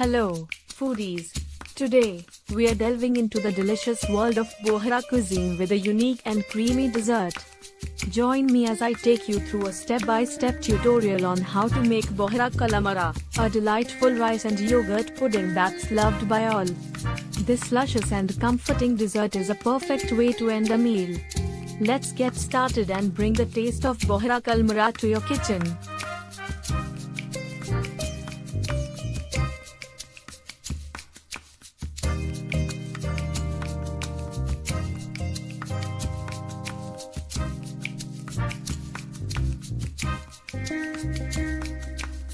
Hello, foodies. Today, we are delving into the delicious world of Bohra cuisine with a unique and creamy dessert. Join me as I take you through a step-by-step tutorial on how to make Bohra Kalamra, a delightful rice and yogurt pudding that's loved by all. This luscious and comforting dessert is a perfect way to end a meal. Let's get started and bring the taste of Bohra Kalamra to your kitchen.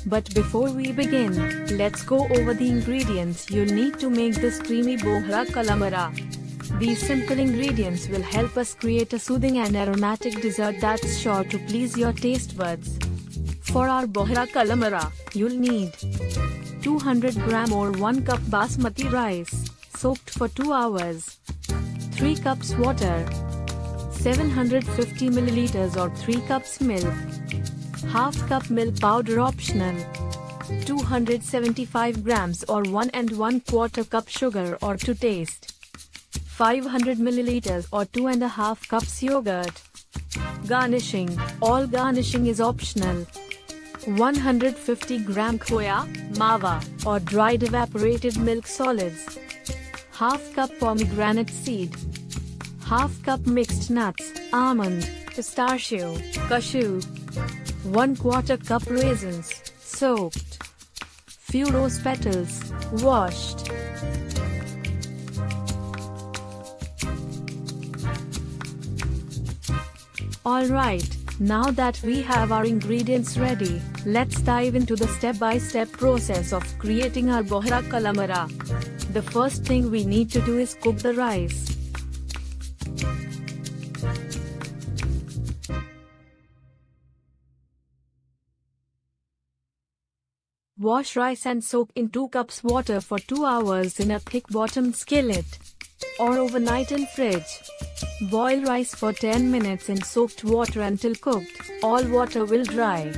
But before we begin, let's go over the ingredients you'll need to make this creamy bohra kalamra. These simple ingredients will help us create a soothing and aromatic dessert that's sure to please your taste buds. For our bohra kalamra, you'll need 200 gram or 1 cup basmati rice, soaked for 2 hours, 3 cups water, 750 milliliters or 3 cups milk, half cup milk powder optional. 275 grams or 1 and 1 quarter cup sugar or to taste. 500 milliliters or 2 and a half cups yogurt. Garnishing. All garnishing is optional. 150 gram khoya mawa or dried evaporated milk solids. Half cup pomegranate seed. Half cup mixed nuts almond pistachio cashew 1 quarter cup raisins, soaked. Few rose petals, washed. Alright, now that we have our ingredients ready, let's dive into the step-by-step -step process of creating our bohra kalamra. The first thing we need to do is cook the rice. Wash rice and soak in 2 cups water for 2 hours in a thick-bottomed skillet. Or overnight in fridge. Boil rice for 10 minutes in soaked water until cooked. All water will dry.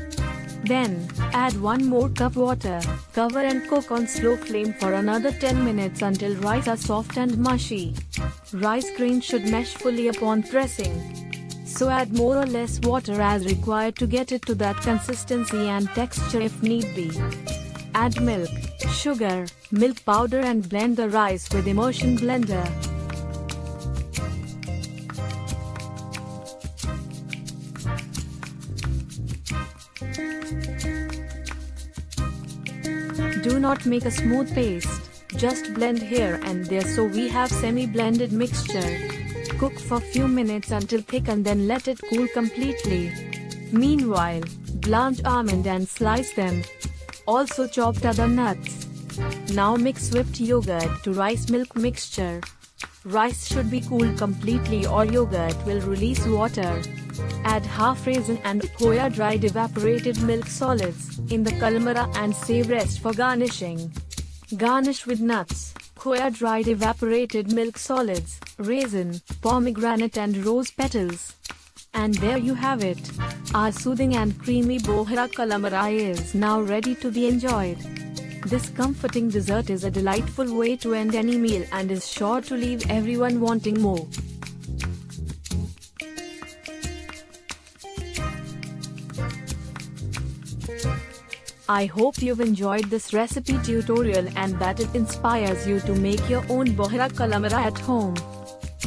Then, add 1 more cup water, cover and cook on slow flame for another 10 minutes until rice are soft and mushy. Rice grains should mesh fully upon pressing. So add more or less water as required to get it to that consistency and texture if need be. Add milk, sugar, milk powder and blend the rice with immersion blender. Do not make a smooth paste, just blend here and there so we have semi-blended mixture. Cook for few minutes until thick and then let it cool completely. Meanwhile, blanch almond and slice them. Also chopped other nuts. Now mix whipped yogurt to rice milk mixture. Rice should be cooled completely or yogurt will release water. Add half raisin and khoya dried evaporated milk solids in the kalamra and save rest for garnishing. Garnish with nuts, khoya dried evaporated milk solids, raisin, pomegranate and rose petals. And there you have it. Our soothing and creamy bohra kalamra is now ready to be enjoyed. This comforting dessert is a delightful way to end any meal and is sure to leave everyone wanting more. I hope you've enjoyed this recipe tutorial and that it inspires you to make your own bohra kalamra at home.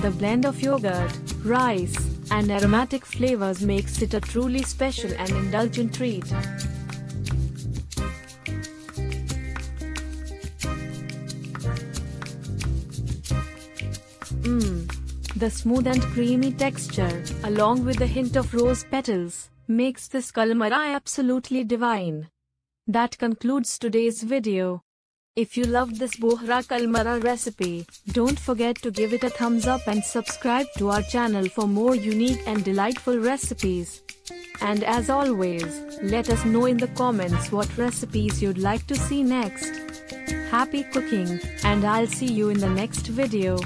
The blend of yogurt, rice, and aromatic flavors makes it a truly special and indulgent treat. Mmm. The smooth and creamy texture, along with a hint of rose petals, makes this kalamra absolutely divine. That concludes today's video. If you loved this Bohra Kalamra recipe, don't forget to give it a thumbs up and subscribe to our channel for more unique and delightful recipes. And as always, let us know in the comments what recipes you'd like to see next. Happy cooking, and I'll see you in the next video.